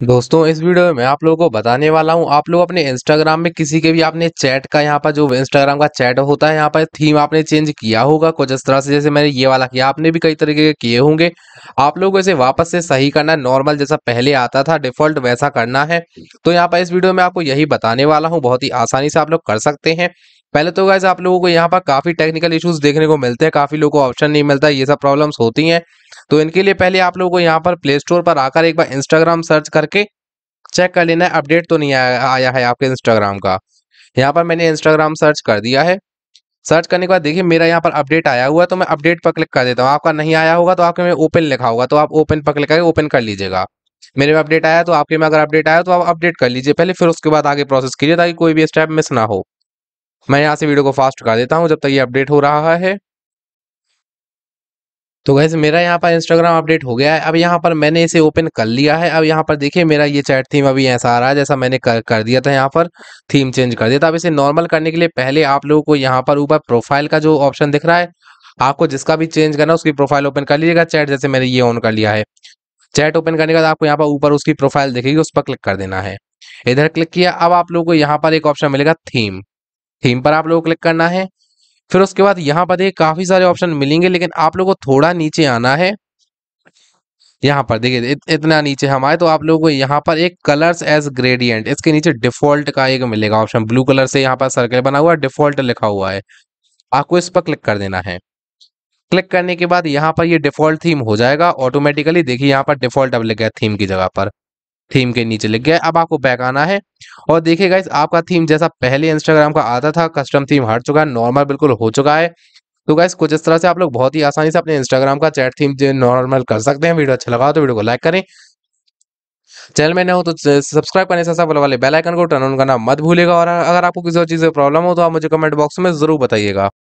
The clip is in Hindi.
दोस्तों, इस वीडियो में मैं आप लोगों को बताने वाला हूँ, आप लोग अपने इंस्टाग्राम में किसी के भी आपने चैट का यहाँ पर जो इंस्टाग्राम का चैट होता है, यहाँ पर थीम आपने चेंज किया होगा, कुछ इस तरह से जैसे मैंने ये वाला किया, आपने भी कई तरीके के किए होंगे। आप लोगों को इसे वापस से सही करना है नॉर्मल जैसा पहले आता था डिफ़ॉल्ट वैसा करना है। तो यहाँ पर इस वीडियो में आपको यही बताने वाला हूँ, बहुत ही आसानी से आप लोग कर सकते हैं। पहले तो गैस आप लोगों को यहाँ पर काफ़ी टेक्निकल इश्यूज़ देखने को मिलते हैं, काफ़ी लोगों को ऑप्शन नहीं मिलता, ये सब प्रॉब्लम्स होती हैं। तो इनके लिए पहले आप लोगों को यहाँ पर प्ले स्टोर पर आकर एक बार इंस्टाग्राम सर्च करके चेक कर लेना है। अपडेट तो नहीं आया आया है आपके इंस्टाग्राम का। यहाँ पर मैंने इंस्टाग्राम सर्च कर दिया है। सर्च करने के बाद देखिए मेरा यहाँ पर अपडेट आया हुआ है तो मैं अपडेट पर क्लिक कर देता हूँ। आपका नहीं आया होगा तो आपके में ओपन लिखा होगा तो आप ओपन पर क्लिक करके ओपन कर लीजिएगा। मेरे में अपडेट आया तो आपके में अगर अपडेट आया तो आप अपडेट कर लीजिए। पहले फिर उसके बाद आगे प्रोसेस कीजिए ताकि कोई भी स्टेप मिस ना हो। मैं यहाँ से वीडियो को फास्ट कर देता हूँ जब तक ये अपडेट हो रहा है। तो गैस मेरा यहाँ पर इंस्टाग्राम अपडेट हो गया है। अब यहाँ पर मैंने इसे ओपन कर लिया है। अब यहाँ पर देखिए मेरा ये चैट थीम अभी ऐसा आ रहा है जैसा मैंने कर, कर दिया था यहाँ पर थीम चेंज कर दिया था। अब इसे नॉर्मल करने के लिए पहले आप लोगों को यहाँ पर ऊपर प्रोफ़ाइल का जो ऑप्शन दिख रहा है आपको जिसका भी चेंज करना है उसकी प्रोफ़ाइल ओपन कर लीजिएगा। चैट जैसे मैंने ये ऑन कर लिया है। चैट ओपन करने के बाद आपको यहाँ पर ऊपर उसकी प्रोफ़ाइल दिखेगी उस पर क्लिक कर देना है। इधर क्लिक किया अब आप लोगों को यहाँ पर एक ऑप्शन मिलेगा थीम थीम पर आप लोगों को क्लिक करना है। फिर उसके बाद यहाँ पर देखिए काफ़ी सारे ऑप्शन मिलेंगे लेकिन आप लोगों को थोड़ा नीचे आना है। यहाँ पर देखिए इत, इतना नीचे हम आए तो आप लोगों को यहाँ पर एक कलर्स एज ग्रेडियंट इसके नीचे डिफ़ॉल्ट का एक मिलेगा ऑप्शन ब्लू कलर से यहाँ पर सर्कल बना हुआ है डिफ़ॉल्ट लिखा हुआ है। आपको इस पर क्लिक कर देना है। क्लिक करने के बाद यहाँ पर ये डिफ़ॉल्ट थीम हो जाएगा ऑटोमेटिकली देखिए यहाँ पर डिफ़ॉल्ट अब लिख गया थीम की जगह पर। थीम के नीचे लिख गया अब आपको बैक आना है। और देखिए गाइस आपका थीम जैसा पहले इंस्टाग्राम का आता था कस्टम थीम हट चुका है नॉर्मल बिल्कुल हो चुका है। तो गाइस कुछ इस तरह से आप लोग बहुत ही आसानी से अपने इंस्टाग्राम का चैट थीम नॉर्मल कर सकते हैं। वीडियो अच्छा लगा तो वीडियो को लाइक करें। चैनल में न हो तो सब्सक्राइब करने से वाले बेल आइकन को टर्न ऑन करना मत भूलेगा और अगर आपको किसी और चीज़ में प्रॉब्लम हो तो आप मुझे कमेंट बॉक्स में ज़रूर बताइएगा।